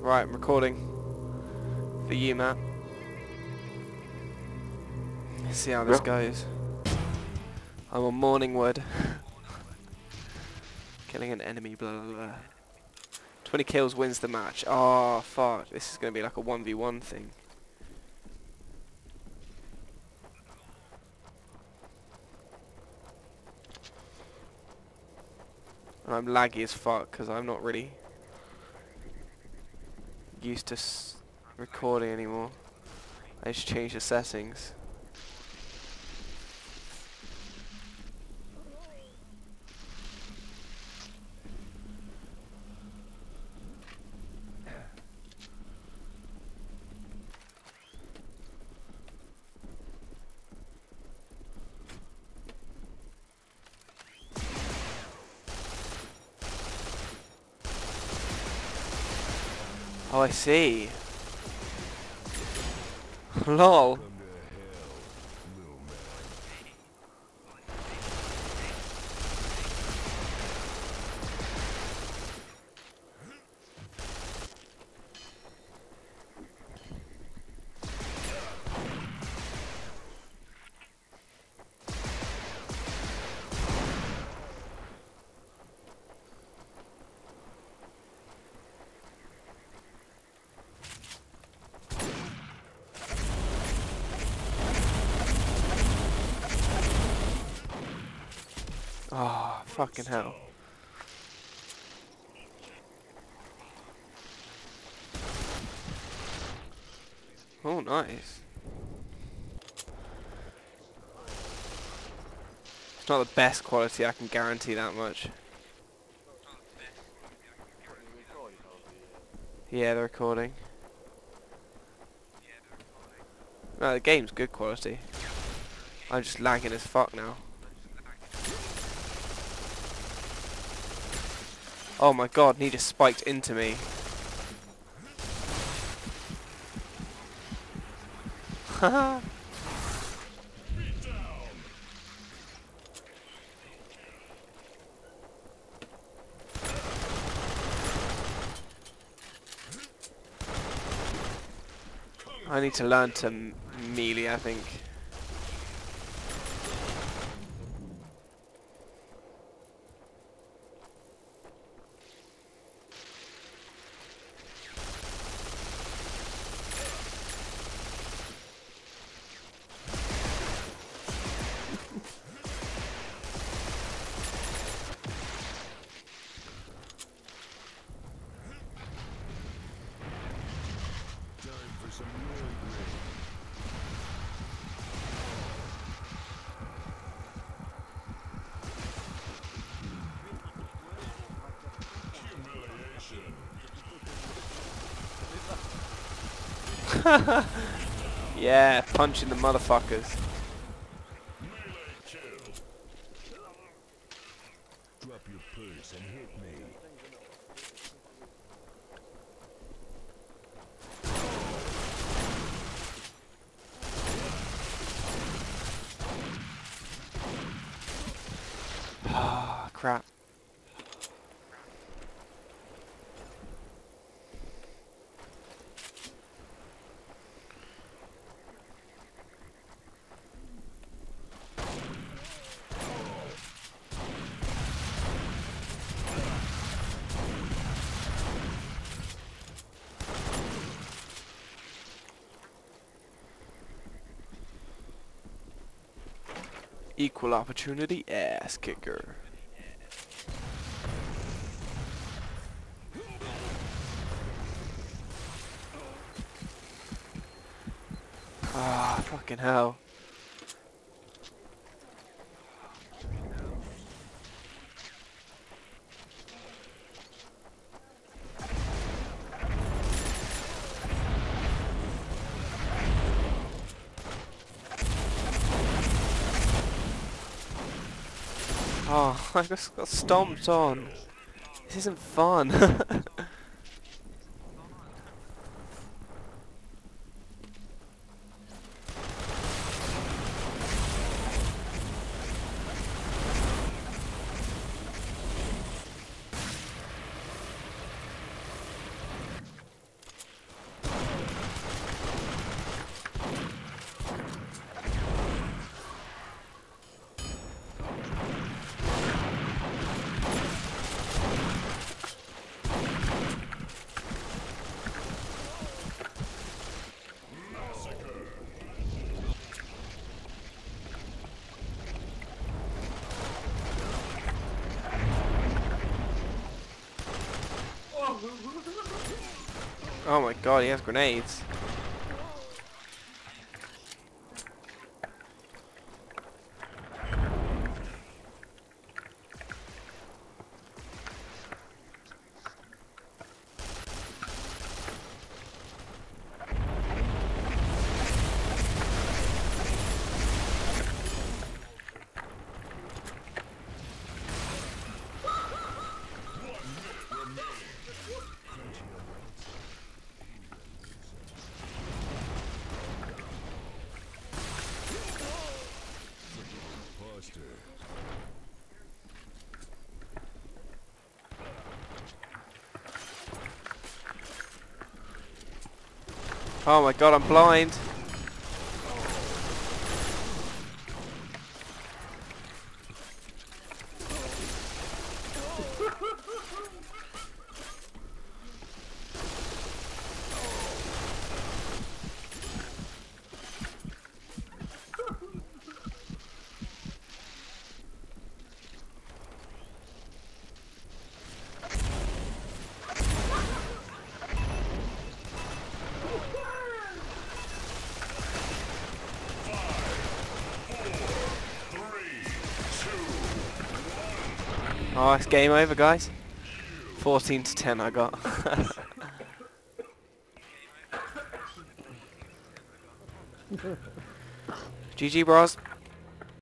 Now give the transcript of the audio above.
Right, I'm recording for you, Matt. Let's see how this Yeah. goes. I'm on Morningwood. Killing an enemy, blah blah blah. 20 kills wins the match. Oh, fuck. This is going to be like a 1v1 thing. And I'm laggy as fuck because I'm not really used to recording anymore. I just changed the settings. Oh, I see. Lol. Oh, fucking hell. Oh, nice. It's not the best quality, I can guarantee that much. Yeah, the recording. No, the game's good quality. I'm just lagging as fuck now. Oh my god, and he just spiked into me. I need to learn to melee, I think. yeah, punching the motherfuckers. Equal opportunity ass kicker. Ah, fucking hell. Oh, I just got stomped on. This isn't fun. Oh my god, he has grenades. Oh my god, I'm blind. Oh, it's game over, guys. 14 to 10 I got. GG, bros.